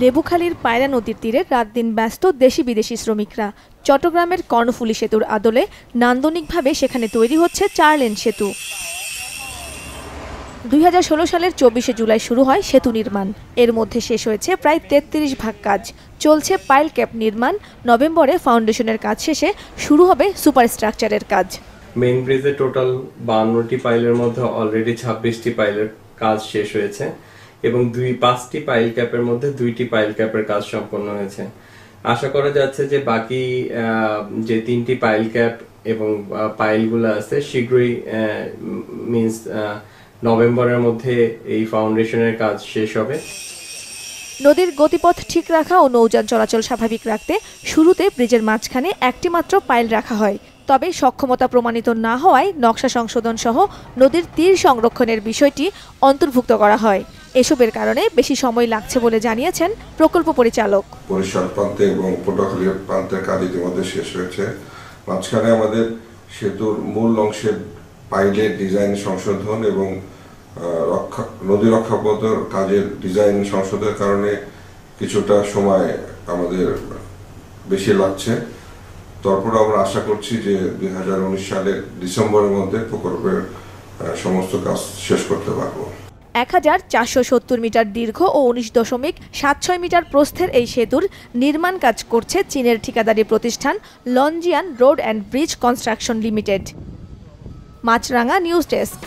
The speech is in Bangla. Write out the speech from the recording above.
লেবুখালীর পায়রা নদীর তীরে রাত দিন ব্যস্ত দেশি বিদেশি শ্রমিকরা। চট্টগ্রামের কর্ণফুলী সেতুর আদলে নান্দনিকভাবে সেখানে তৈরি হচ্ছে চার লেন সেতু। দুই হাজার ষোলো সালের চব্বিশে জুলাই শুরু হয় সেতু নির্মাণ। এর মধ্যে শেষ হয়েছে প্রায় তেত্রিশ ভাগ কাজ। চলছে পাইল ক্যাপ নির্মাণ। নভেম্বরে ফাউন্ডেশনের কাজ শেষে শুরু হবে সুপার স্ট্রাকচারের কাজ। মেইন ব্রিজে টোটাল বান্নটি পাইলের মধ্যে অলরেডি ছাব্বিশটি পাইলের কাজ শেষ হয়েছে। এবং দুই, পাঁচটি পাইল ক্যাপের মধ্যে দুইটি পাইল ক্যাপের কাজ সম্পন্ন হয়েছে। আশা করা যাচ্ছে যে বাকি যে তিনটি পাইল ক্যাপ এবং পাইলগুলো আছে, শীঘ্রই মিন্স নভেম্বরের মধ্যে এই ফাউন্ডেশনের কাজ শেষ হবে। নদীর গতিপথ ঠিক রাখা ও নৌযান চলাচল স্বাভাবিক রাখতে শুরুতে ব্রিজের মাঝখানে একটি মাত্র পাইল রাখা হয়। তবে সক্ষমতা প্রমাণিত না হওয়ায় নকশা সংশোধন সহ নদীর তীর সংরক্ষণের বিষয়টি অন্তর্ভুক্ত করা হয়। এসবের কারণে বেশি সময় লাগছে বলে জানিয়েছেন প্রকল্প পরিচালক। বরিশাল প্রান্তে এবং পটুয়াখালী প্রান্তের কাজ ইতিমধ্যে শেষ হয়েছে। মাঝখানে আমাদের সেতুর মূল অংশের পাইলের ডিজাইন সংশোধন এবং রক্ষা, নদী কাজের ডিজাইন সংশোধনের কারণে কিছুটা সময় আমাদের বেশি লাগছে। তারপরে আমরা আশা করছি যে দুই হাজার উনিশ সালের ডিসেম্বরের মধ্যে প্রকল্পের সমস্ত কাজ শেষ করতে পারব। এক হাজার চারশো সত্তর মিটার দীর্ঘ ও উনিশ দশমিক সাত ছয় মিটার প্রস্থের এই সেতুর নির্মাণ কাজ করছে চীনের ঠিকাদারি প্রতিষ্ঠান Longjian road and bridge construction limited. Maasranga news desk.